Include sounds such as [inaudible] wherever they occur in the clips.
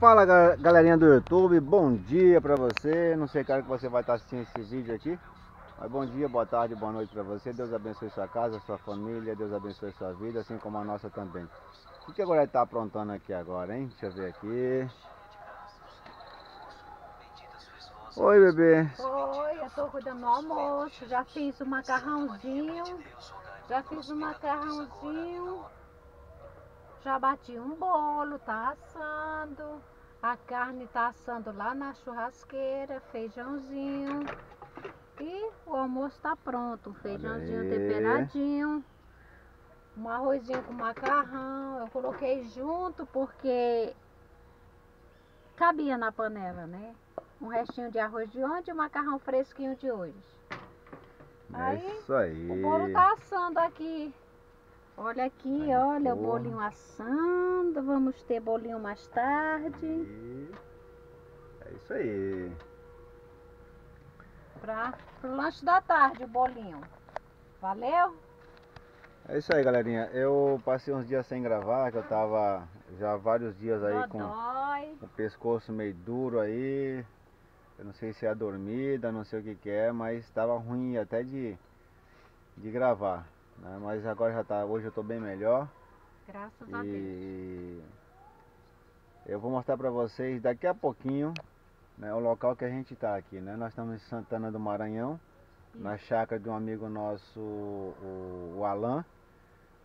Fala galerinha do YouTube, bom dia pra você. Não sei claro que você vai estar assistindo esse vídeo aqui. Mas bom dia, boa tarde, boa noite pra você. Deus abençoe sua casa, sua família, Deus abençoe sua vida, assim como a nossa também. O que agora está aprontando aqui agora, hein? Deixa eu ver aqui. Oi, bebê. Oi, eu tô cuidando do almoço. Já fiz o macarrãozinho. Já fiz o macarrãozinho. Já bati um bolo, tá assando. A carne tá assando lá na churrasqueira, feijãozinho. E o almoço tá pronto, um feijãozinho temperadinho. Um arrozinho com macarrão. Eu coloquei junto porque cabia na panela, né? Um restinho de arroz de ontem e um macarrão fresquinho de hoje. É aí, isso aí. O bolo tá assando aqui. Olha aqui, Ai, olha porra. o bolinho assando. Vamos ter bolinho mais tarde. É isso aí. Para o lanche da tarde, o bolinho. Valeu? É isso aí, galerinha. Eu passei uns dias sem gravar, que eu tava já vários dias aí com o pescoço meio duro aí. Eu não sei se é a dormida, não sei o que, que é, mas estava ruim até de, de gravar. Né? Mas agora já tá, hoje eu tô bem melhor. Graças e a Deus. Eu vou mostrar para vocês daqui a pouquinho né, o local que a gente está aqui. Né? Nós estamos em Santana do Maranhão, Isso. na chácara de um amigo nosso, o, o Alan,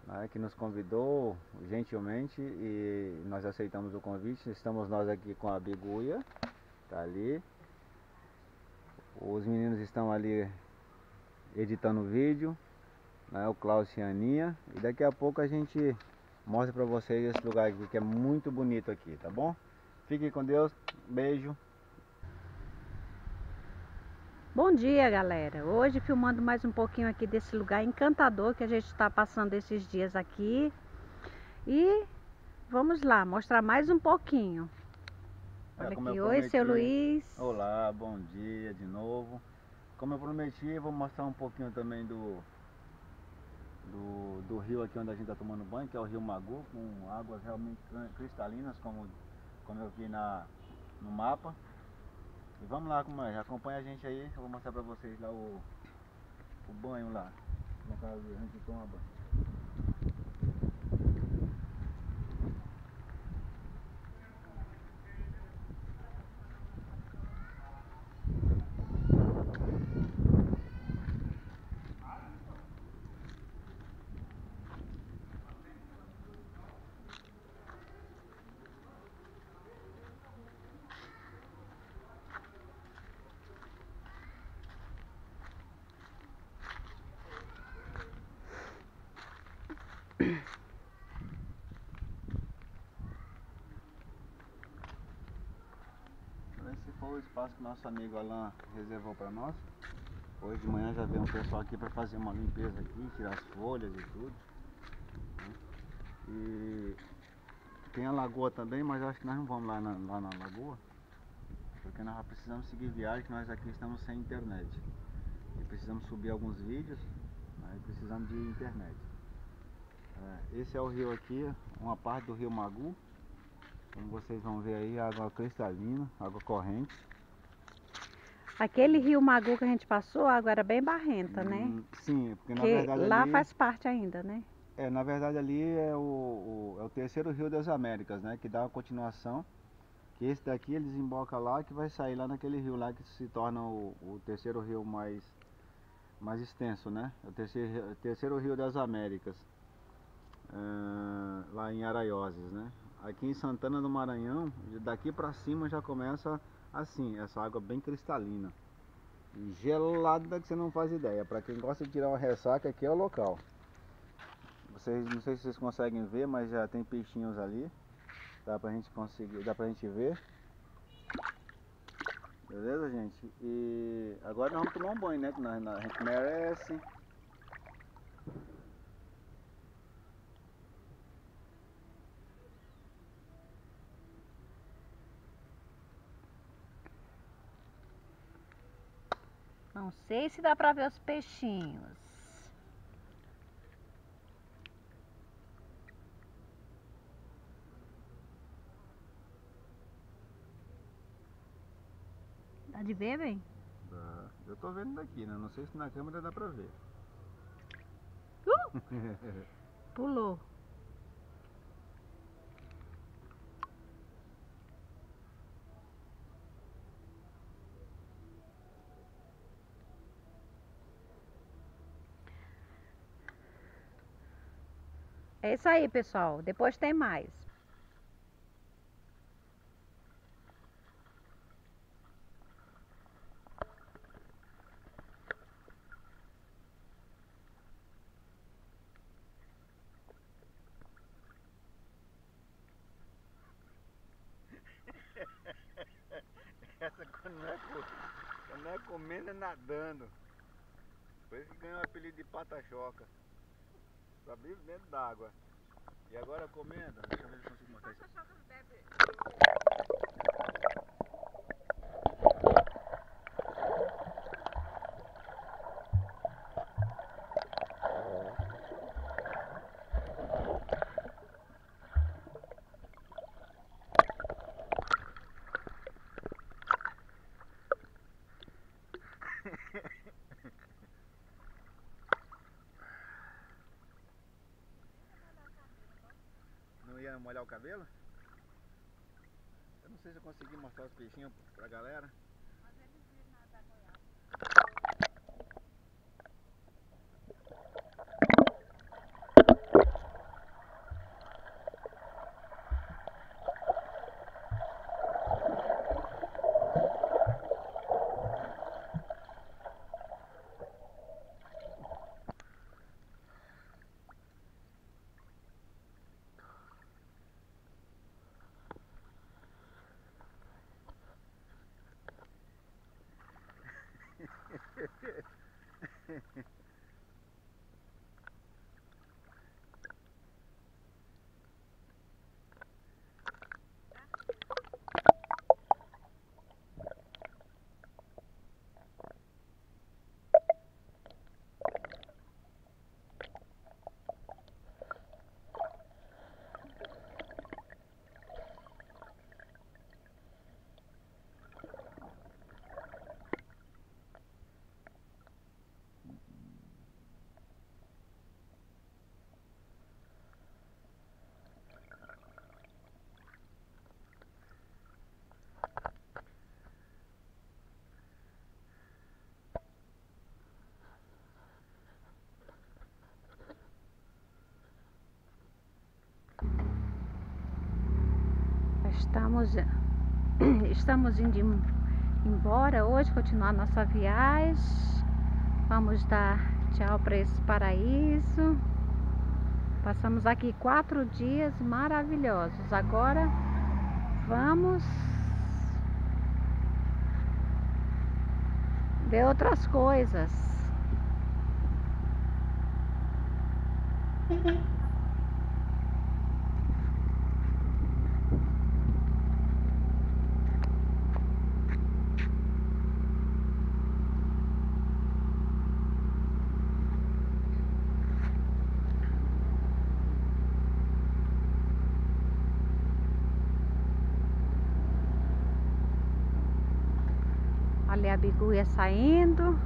né, que nos convidou gentilmente e nós aceitamos o convite. Estamos nós aqui com a Biguia, tá ali. Os meninos estão ali editando o vídeo né, o Klaus e a Aninha. E daqui a pouco a gente mostra pra vocês esse lugar aqui que é muito bonito aqui, tá bom? Fiquem com Deus, beijo. Bom dia galera, hoje filmando mais um pouquinho aqui desse lugar encantador que a gente está passando esses dias aqui. E vamos lá, mostrar mais um pouquinho. É, Olha aqui, oi seu Luiz. Olá, bom dia de novo. Como eu prometi, vou mostrar um pouquinho também do do, do rio aqui onde a gente está tomando banho, que é o rio Magu, com águas realmente cristalinas, como, como eu vi na, no mapa. E vamos lá, como é, acompanha a gente aí, eu vou mostrar para vocês lá o, o banho lá, no caso a gente toma banho. Esse foi o espaço que nosso amigo Alan reservou para nós. Hoje de manhã já veio um pessoal aqui para fazer uma limpeza aqui, tirar as folhas e tudo. Né? E tem a lagoa também, mas acho que nós não vamos lá na, lá na lagoa. Porque nós precisamos seguir viagem, que nós aqui estamos sem internet. E precisamos subir alguns vídeos, né? precisamos de internet. É, esse é o rio aqui, uma parte do rio Magu. Como vocês vão ver aí, água cristalina, água corrente. Aquele rio Magu que a gente passou, a água era bem barrenta, né? Hum, sim, porque na que verdade lá ali, faz parte ainda, né? É, na verdade ali é o, o, é o terceiro rio das Américas, né? Que dá uma continuação. Que esse daqui ele desemboca lá que vai sair lá naquele rio lá que se torna o, o terceiro rio mais, mais extenso, né? É o terceiro, terceiro rio das Américas. Lá em Araioses, né? Aqui em Santana do Maranhão, daqui para cima já começa assim, essa água bem cristalina. Gelada que você não faz ideia. Para quem gosta de tirar uma ressaca, aqui é o local. Vocês, não sei se vocês conseguem ver, mas já tem peixinhos ali. Dá pra gente conseguir, dá pra gente ver. Beleza, gente? E agora nós vamos tomar um banho, né? Que a gente merece. Não sei se dá para ver os peixinhos. Dá de ver, bem? Dá. Eu tô vendo daqui, né? Não sei se na câmera dá pra ver. Uh! [laughs] Pulou. É isso aí, pessoal. Depois tem mais. [laughs] Essa quando não, é, não é comendo é nadando. Por isso que ganhou o apelido de pata-choca. Só vive dentro d'água. E agora comendo. Deixa eu ver se consigo mostrar isso. Não molhar o cabelo? Eu não sei se eu consegui mostrar os peixinhos pra galera. Estamos, [clears throat] estamos indo em- embora hoje, continuar nossa viagem. Vamos dar tchau para esse paraíso. Passamos aqui quatro dias maravilhosos. Agora vamos ver outras coisas. Ali a biguia saindo.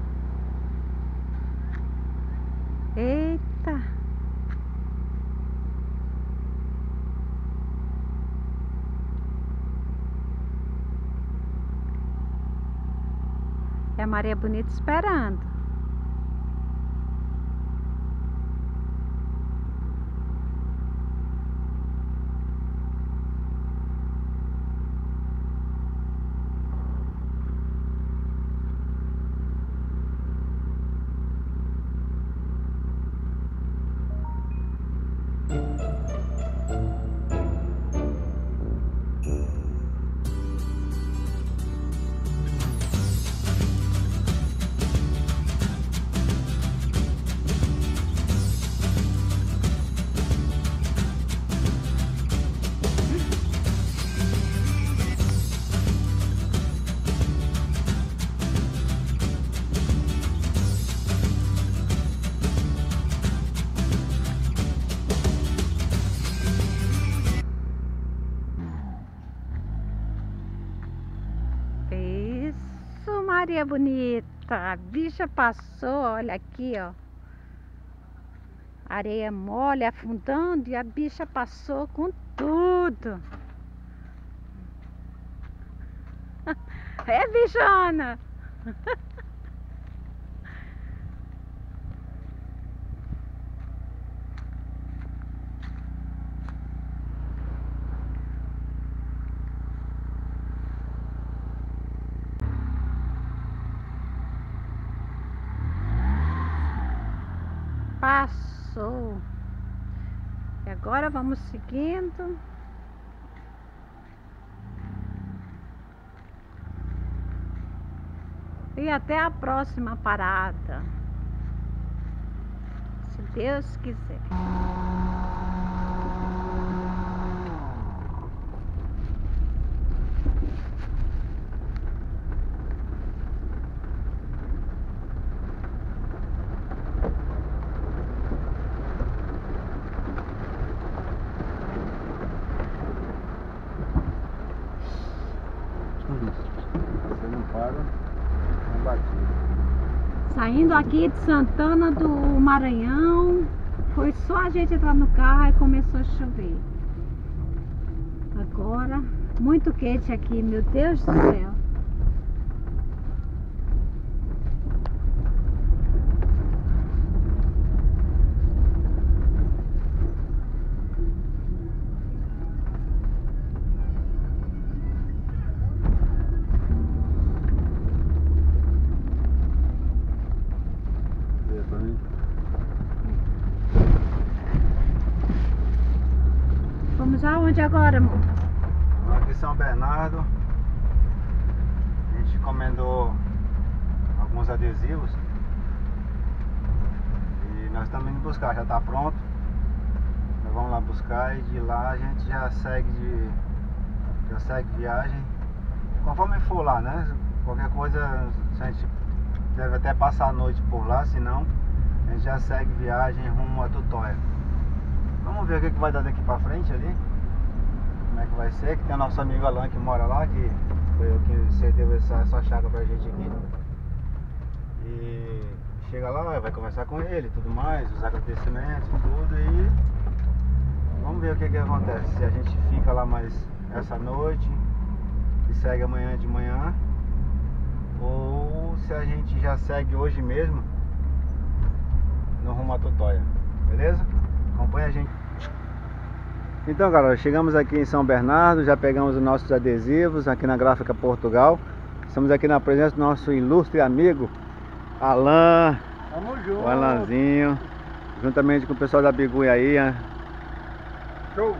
Eita! E a Maria Bonita esperando. Areia bonita. A bicha passou, olha aqui, ó. Areia mole afundando e a bicha passou com tudo. [laughs] É, bichona! [laughs] Passou. E agora vamos seguindo. E até a próxima parada. Se Deus quiser. Saindo aqui de Santana do Maranhão, foi só a gente entrar no carro e começou a chover. Agora, muito quente aqui, meu Deus do céu. Aonde agora, amor? Aqui em São Bernardo, a gente encomendou alguns adesivos e nós estamos indo buscar, já está pronto. Nós vamos lá buscar e de lá a gente já segue de. já segue viagem. Conforme for lá, né? Qualquer coisa a gente deve até passar a noite por lá, senão a gente já segue viagem rumo a Tutóia. Vamos ver o que, que vai dar daqui pra frente ali é que tem o nosso amigo Alan que mora lá, que foi o que cedeu essa, essa chácara pra gente aqui. E chega lá, vai conversar com ele tudo mais, os agradecimentos, tudo e vamos ver o que que acontece. Se a gente fica lá mais essa noite e segue amanhã de manhã, ou se a gente já segue hoje mesmo no rumo a Totóia, beleza? Acompanha a gente. Então, galera, chegamos aqui em São Bernardo, já pegamos os nossos adesivos aqui na Gráfica Portugal. Estamos aqui na presença do nosso ilustre amigo Alan, Tamo junto. o Alanzinho, juntamente com o pessoal da Biguia aí. né? Show.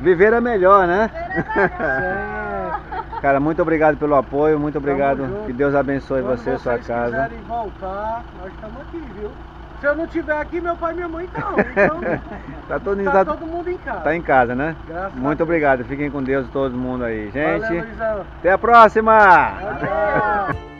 Viver é melhor, né? É, [laughs] Cara, muito obrigado pelo apoio, muito obrigado. Que Deus abençoe quando você e sua vocês casa. quiserem voltar, nós estamos aqui, viu? Se eu não estiver aqui, meu pai e minha mãe estão. Então, [laughs] Tá todo, tá todo mundo em casa. tá em casa, né? Graças a Muito obrigado. Fiquem com Deus todo mundo aí. Gente, Valeu, até a próxima! Tchau.